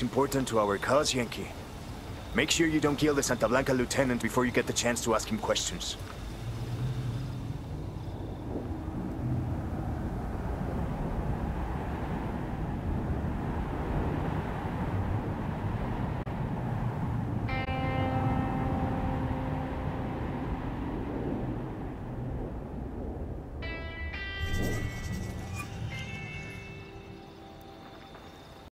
It's important to our cause, Yankee. Make sure you don't kill the Santa Blanca lieutenant before you get the chance to ask him questions.